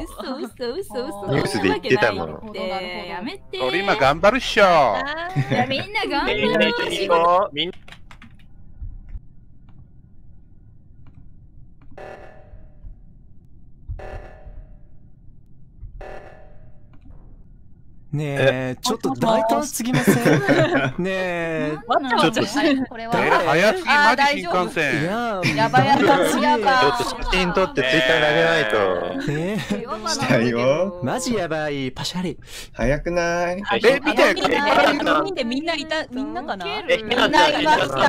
嘘嘘嘘嘘。ニュースで言ってたもんそなわけないって。やめて俺今頑張るっしょ。みんな頑張るねえ、ちょっと大胆すぎません？ねえ。ちょっと。これえー、早すぎマジ新幹い線。ややばいやばいやばい。ちょっと写真撮ってツイッターに上げないと。ねえ。したよ。マジやばい。パシャリ。早くない？え、見て、みんな4人でみんないた、みんなかな？え、ひなちゃん、ひなちゃん。もっ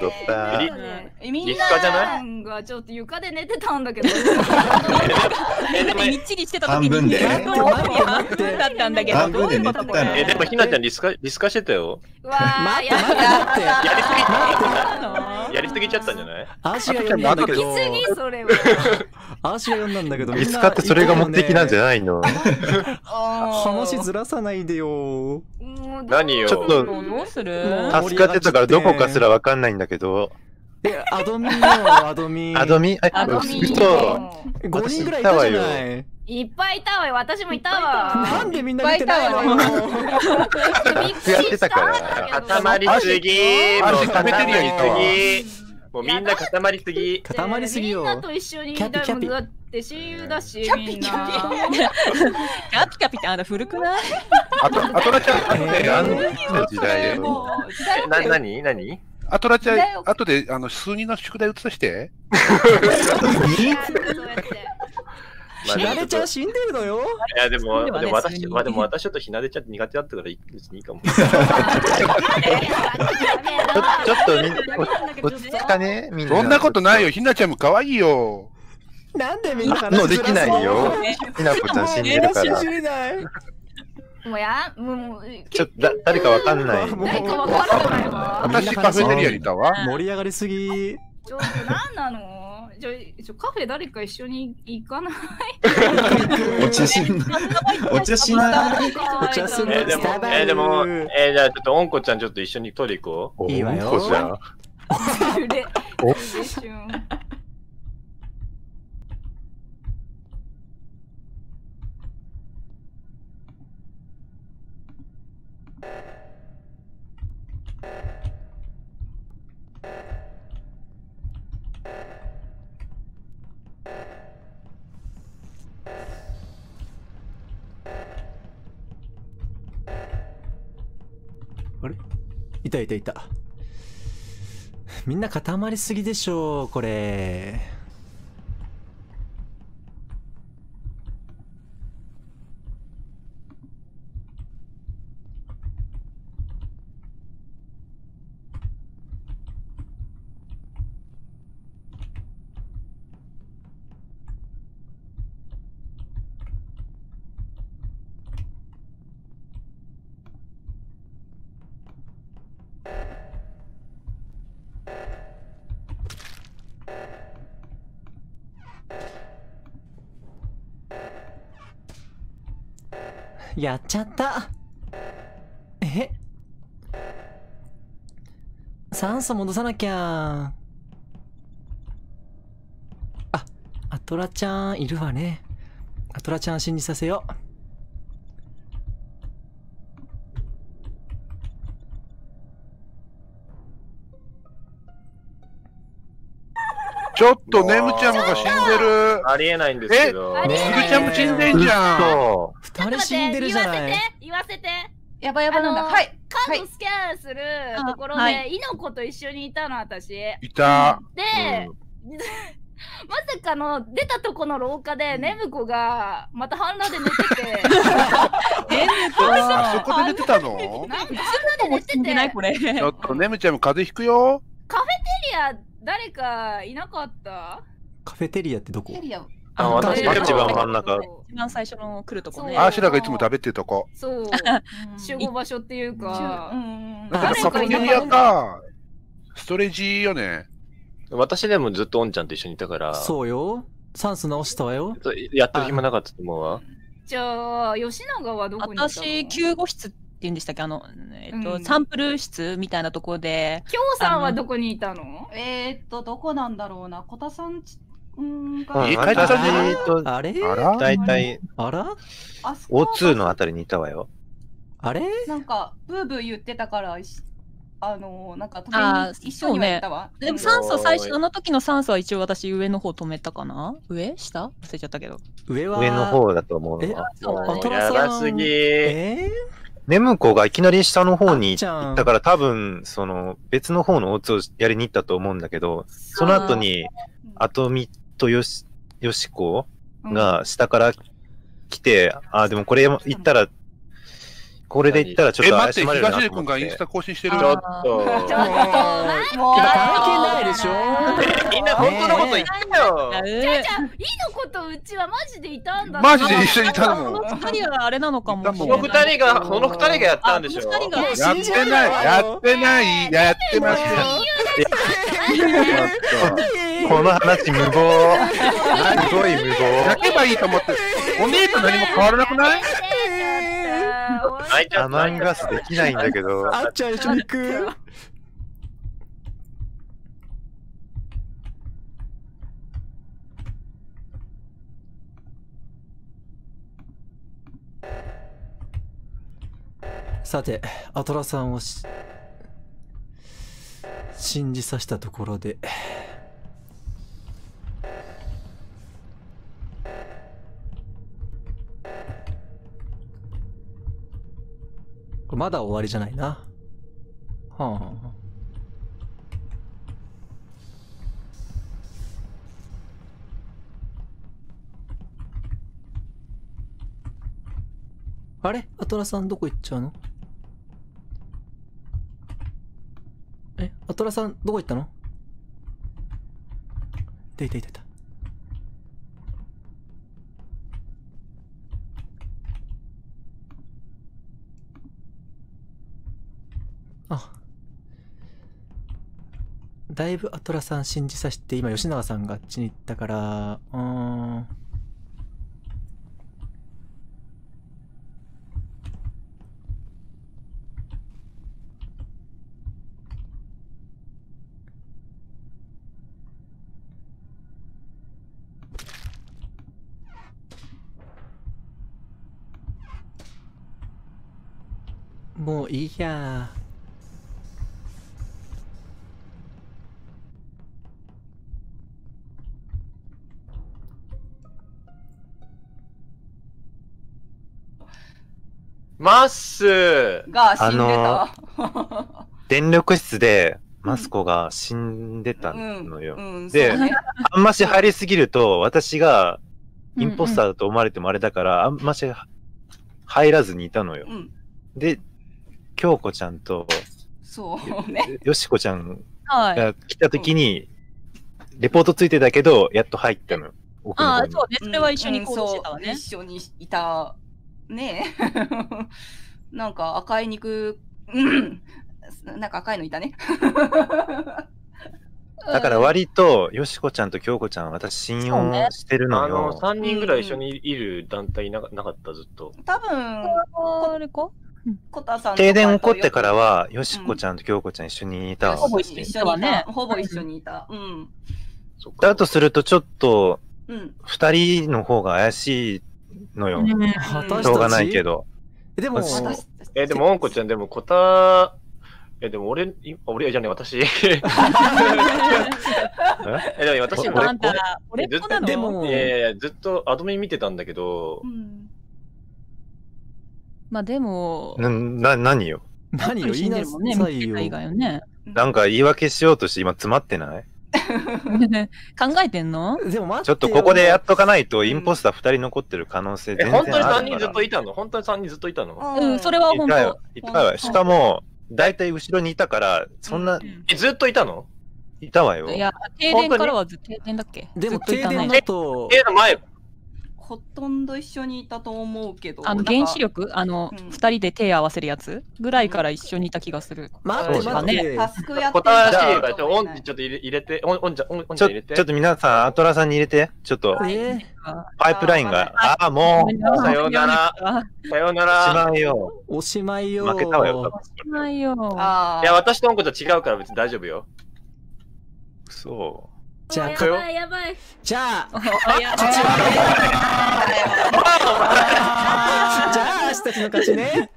とさ、みんな。がちょっと床で寝てたんだけど。え、でも、みっちりしてた時に半分で。半分 だったんだけど半分で寝てたのえ、でもひなちゃんリスカ、リスカしてたよ。うわー待ってや待って待って。やりすぎちゃった。の？やりすぎちゃったんじゃない？足が読んだんだけど。きすぎそれは足が読んだんだけど。見つかってそれが目的なんじゃないの話ずらさないでよ。何よちょっとどうする助かってたからどこかすらわかんないんだけど。え、アドミンよ、アドミン。アドミあアドミン嘘。5人ぐらいいたじゃない。いっぱいいたわよ。私もいたわ。なんでみんな見てないの？よ。びっくりしたやってたからだ固まりすぎもう足カフェテリアにいたわ固まりすぎもうみんな固まりすぎ。固まりすぎよ。みんなと一緒にいたキャピキャピ。だって親友だしみんな。キャピキャピってあの古くない？あと、あとらちゃん、後で、あの、の時代。よ。な、なになにあとらちゃん、後で、あの、数人の宿題移さして。ひなれちゃん死んでるのよ。いやでも、でもねでも私、まあでも私ちょっとひなでちゃん苦手だったから別にいいかも。ち ょちょっとみん落ち着かねみんな。そんなことないよ。ひなちゃんも可愛いよ。なんでみんな話もうできないよね。ひなこちゃん死んでるから。もうやもうちょっとだ誰かわかんない。誰かわからないわ私、カフェテリアにいたわ。盛り上がりすぎ。ちょっと何なのちょちょカフェ誰か一緒に行かない？お茶しん お茶しない。お茶するえーでもえーでも、ルえーじゃあちょっとおんこちゃんちょっと一緒にトイレ行こう。いいわよ。おんこじゃん。いたいたいた。みんな固まりすぎでしょう、これ。やっちゃった。え？酸素戻さなきゃ。あ、アトラちゃんいるわね。アトラちゃん信じさせよう。ちょっと、ネムちゃんが死んでる。ありえないんですけど。えスグちゃんも死んでんじゃん。そ二人死んでるじゃない。言わせてやばいやばいなんだ。はい。カードスキャンするところで、はイノコと一緒にいたの私。で、いた。まさかの出たとこの廊下でネムコがまた半裸で寝てて。あそこで寝てたの？半裸で寝てて。ちょっと、ネムちゃんも風邪ひくよ。エリア誰かいなかった？カフェテリアってどこ？あ私で一番真ん中。一番最初の来るとこねそう。アーシュラがいつも食べてるとこ。そう集合場所っていうかうんだからカフェテリアか、ストレージよね。私でもずっとおんちゃんと一緒にいたから、そうよ。酸素直したわよ。やってる暇なかったと思うわ。じゃあ吉永はどこにいたの？私、救護室って言うんでしたっけ？あの、えっと、うんサンプル室みたいなところで、京さんはどこにいたの？えーっとどこなんだろうな小田さんちうんうん家帰ったじゃん私と、あれあら大体、あらあそこ ?O2 のあたりにいたわよ。あれなんかブーブー言ってたからしあのーなんかあー食べに一緒には行ったわ。でもうん酸素最初、あの時の酸素は一応私上の方止めたかな上下忘れちゃったけど。上は上の方だと思うえの。そうあトラやさんばすぎ。えネムコがいきなり下の方に行ったから多分、その別の方の O2 をやりに行ったと思うんだけど、その後に、アトミとヨシ、ヨシコが下から来て、あ、でもこれ行ったら、これで行ったらちょっえ、と待って、怪しまれるな東出と思って。君がインスタ更新してるちょっと。ちょっともう関係ないでしょみんな本当のこと言ってよ。あうじゃあ、いいのことうちはマジでいたんだマジで一緒にいたこのの二人はあれなのかもしれそない。の二人が、その二人がやったんでしょ。やってない、やってない、やってません。この話無謀。すごい無謀。焼けばいいと思って、お姉と何も変わらなくない。アマンガスできないんだけど。あっちゃん一緒に行く？さてアトラさんをし信じさせたところでまだ終わりじゃないな。はあ。はああれ？アトラさんどこ行っちゃうの？え？アトラさんどこ行ったの？いたいたいたいたあだいぶアトラさん信じさせて今吉永さんがあっちに行ったからうーん。もういいや。マッスが死んでた。電力室でマスコが死んでたのよ。うん、でそうねあんまし入りすぎると、私がインポスターだと思われてもあれだから、あんまし入らずにいたのよう。ん、で、京子ちゃんとそうね。よしこちゃんはい。が来た時に、レポートついてたけど、やっと入ったのああ、そうね。それは一緒に行動してたわね一緒にいた。ねえ。なんか赤い肉、うん。なんか赤いのいたね。だから割と、よしこちゃんと京子ちゃん、私信用してるのあの、よ。3人ぐらい一緒にいる団体なかなかった、ずっと。多分、あれかコタさん停電起こってからは、よしこちゃんと京子ちゃん一緒にいたわ。ほぼ一緒にいたほぼ一緒にいた。うん。そっかだとすると、ちょっと、うん。二人の方が怪しいのよ。しょうがないけど。でもえ、でも、おんこちゃん、でも、こた、え、でも俺、い俺じゃね、私。え、でも私、俺俺？っ子なのでもいやいやいや、ずっとアドミ見てたんだけどう、んまあでも、な、な、何よ。何よ言いなさいよた以外よね。なんか言い訳しようとして今詰まってない 考えてんの？でもちょっとここでやっとかないと、インポスター二人残ってる可能性え、全然あ本当に3るから。人ずっといたの？本当に3人ずっといたの？うん、それは本いた。いたわよ。しかも、だいたい後ろにいたから、そんな、え、ずっといたの？いたわよ。いや、停電からはずっと停電だっけ？でも停電だとえ、前、ほとんど一緒にいたと思うけど。あの原子力？あの、うん二人で手合わせるやつぐらいから一緒にいた気がする。待ってそう待ってタスクやってこたしたが、ちょ、オンちょっと入れ入れて、オン、オンちゃん、オンオンちゃん入れて。ちょっと皆さん、アトラさんに入れて。ちょっと、えパイプラインが、ああ、もう、さようなら。さようなしら。まいよ。ーおしまいよ負けたわよ、多分。ないよ。あいや、私とオンコと違うから別に大丈夫よ。そじゃあ、やばいやばい。じゃあ、あいや勝ちはじゃあ、私たちの勝ちね。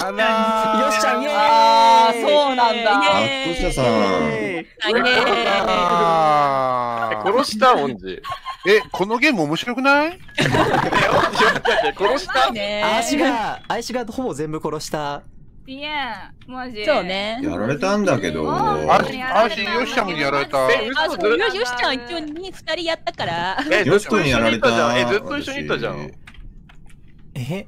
あらーよっしゃ、イエーイあーそうなんだあ、トシャさん。イエーイねあー殺したオンジ。え、このゲーム面白くない？殺したねあーしが、あいしがほぼ全部殺した。いや、マジ。そう。ね。やられたんだけど。あし、あし、よっしゃんにやられた。えあ、そう、よよしちゃん一応に二人やったから。え、ヨシコにやられた。え、ずっと一緒にいたじゃん。え？